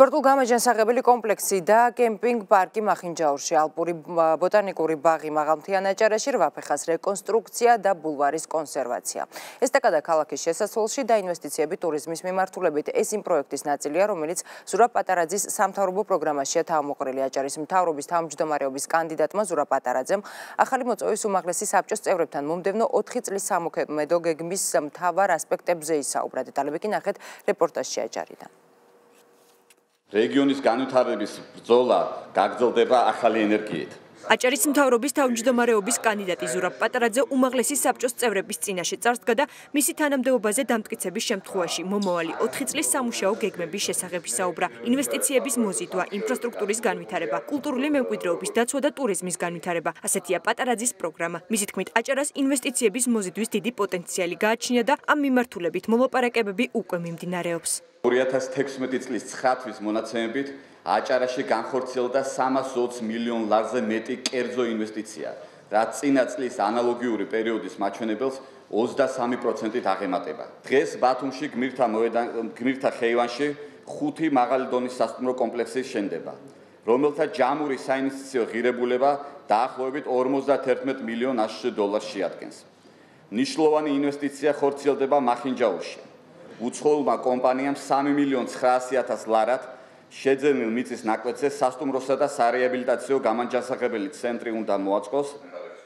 სპორტულ გამაჯანსაღებელი კომპლექსი და კემპინგ პარკი მახინჯაურში, ალპური ბოტანიკური ბაღი მაღალმთიანაჭარაში, რვაფეხას რეკონსტრუქცია და ბულვარის კონსერვაცია. ესტაკადა ქალაქის შესასვლელში და ინვესტიციები ტურიზმის მიმართულებით ეს იმ პროექტის ნაწილია, რომელიც ზურაბ პატარაძის სამთავრობო პროგრამაშია თავმოყრილი აჭარის მთავრობის თავმჯდომარეობის კანდიდატმა ზურაბ პატარაძემ ახალი მოწვევის უმაღლესი საბჭოს წევრებთან მომდევნო 4 წლის სამოქმედო გეგმის მთავარ ასპექტებზე ისაუბრა. დეტალები კი ნახეთ რეპორტაჟში აჭარიდან. რეგიონის განვითარების ბრძოლა გაგრძელდება ახალი ენერგიით. აჭარის მთავრობის თავმჯდომარეობის კანდიდატი ზურაბ პატარაძე უმაღლესი საბჭოს წევრების წინაშე წარსდგა და მისი თანამდებობაზე დამტკიცების შემთხვევაში მომავალი 4 წლის სამუშაო გეგმების შესახებ ისაუბრა. ინვესტიციების მოზიდვა, ინფრასტრუქტურის განვითარება, კულტურული მემკვიდრეობის დაცვა და ტურიზმის განვითარება. ასეთია პატარაძის პროგრამა. მისი თქმით, აჭარას ინვესტიციების მოზიდვის დიდი პოტენციალი გააჩნია და ამ მიმართულებით მოლაპარაკებები უკვე მიმდინარეობს. 2016 წლის 9 თვის მონაცემებით აჭარაში განხორციელდა 320 მილიონ ლარზე მეტი კერძო ინვესტიცია, რაც წინა წლის ანალოგიური პერიოდის მაჩვენებელს 23%-ით აღემატება. დღეს ბათუმში გმირთა მოედან გმირთა ხეივანში ხუთი მაღალი დონის სასტუმრო კომპლექსი შენდება, რომელთა ჯამური საინვესტიციო ღირებულება დაახლოებით 51 მილიონ აშშ დოლარს შეადგენს. ნიშნულოვანი ინვესტიცია ხორციელდება მახინჯაურში. უცხოურმა კომპანიამ 3 მილიონ 900000 ლარად შეძენილ მიწის ნაკვეთზე სასტუმროსა და სარეაბილიტაციო გამანჯანსაღებელი ცენტრი უნდა მოაწყოს.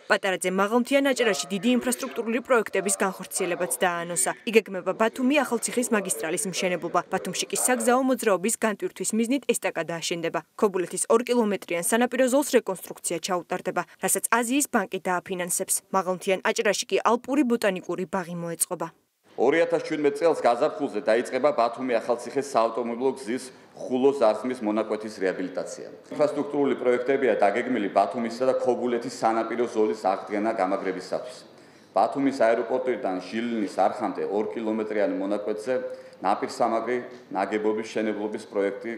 პატარაძე მაღალმთიან აჭარაში დიდი ინფრასტრუქტურული პროექტების განხორციელებაც დაანონსა. იგეგმება ბათუმი ახალციხის მაგისტრალის მშენებლობა. ბათუმში კი საგზაო მოძრაობის განტვირთვის მიზნით ესტაკადა აშენდება. ქობულეთის 2 კილომეტრიან სანაპირო ზოლს რეკონსტრუქცია ჩაუტარდება, რასაც აზიის ბანკი დააფინანსებს. მაღალმთიან აჭარაში კი ალპური ბოტანიკური ბაღი მოეწყობა. 2017 წელს გაზაფხულზე დაიწყება ბათუმი ახალციხის საავტომობილო გზის ხულოს აზმის მონაკვეთის რეაბილიტაცია. ინფრასტრუქტურული პროექტებია დაგეგმილი ბათუმისა და ქობულეთის სანაპირო ზოლის აღდგენა გამაგრებისათვის. ბათუმის აეროპორტიდან ჟილინის არხამდე 2 კილომეტრიანი მონაკვეთზე ნაპირსამაგრი ნაგებობის შენებლობის პროექტი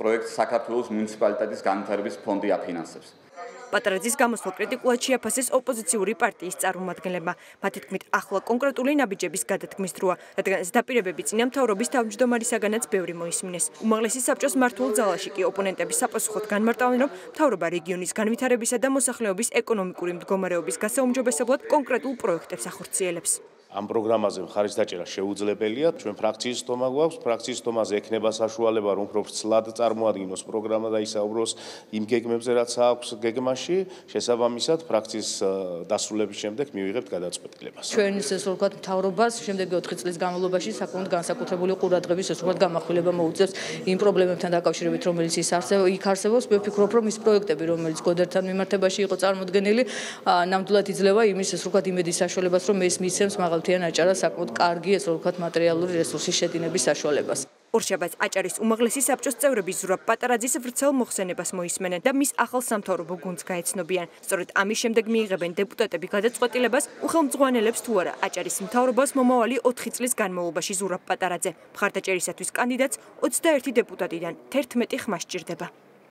პროექტ საქართველოს მუნიციპალიტეტის განვითარების ფონდი აფინანსებს. პატრაძის გამოსვლა კრიტიკულად შეაფასეს ოპოზიციური პარტიის წარმომადგენლებმა. მათი თქმით, ახლა კონკრეტული ნაბიჯების გადადგმის დროა, რადგან ეს დაპირებები წინამთავრობის თავმჯდომარისაგანაც ბევრი მოისმინეს. უმაღლესი საბჭოს მართულ ძალაში კი ოპონენტები საპასუხოდ განმარტავენ, რომ მთავრობა რეგიონის განვითარებისა და მოსახლეობის ეკონომიკური მდგომარეობის გასაუმჯობესებლად კონკრეტულ პროექტებს ახორციელებს. ამ პროგრამაზე მხარის დაჭერა შეუძლებელია. ჩვენ ფრაქციის თომა გვაქვს, ფრაქციის თომაზე ექნება საშუალება, რომ უფრო ცლად წარმოადგინოს პროგრამა და ისაუბროს იმ გეგმებზე, რაც აქვს გეგმაში. შესაბამისად, ფრაქციის დასრულების შემდეგ მივიღებთ გადაწყვეტილებას. ჩვენ ესე ვთქვათ, მთავრობას შემდეგი 4 წლის განმავლობაში საკუთარ განსაკუთრებული ყურადღების ვთქვათ გამახვილება მოუწევს იმ პრობლემებთან დაკავშირებით, რომელიც ის არსებობს, იქ არსებობს. მე ვფიქრობ, რომ ის პროექტები, რომელიც გოდერთან მიმართებაში იყო წარმოქმნილი, ნამდვილად იძლევა იმის ესე ვთქვათ იმედის საშუალებას, რომ ეს მისცემს მაღალ მართლიან აჭარას საკმაოდ კარგი ეს ვთქვათ მატერიალური რესურსის შედინების საშუალებას. ორშაბათს აჭარის უმაღლესი საბჭოს წევრები ზურაბ პატარაძის ვრცელ მოხსენებას მოისმენენ და მის ახალ სამთავრობო გუნდს გაეცნობიან. სწორედ ამის შემდეგ მიიღებენ დეპუტატები გადაწყვეტილებას უხელმძღვანელებს თუ არა აჭარის მთავრობას მომავალი 4 წლის განმავლობაში ზურაბ პატარაძე. მხარდაჭერისათვის კანდიდატს 21 დეპუტატიდან 11 ხმა სჭირდება.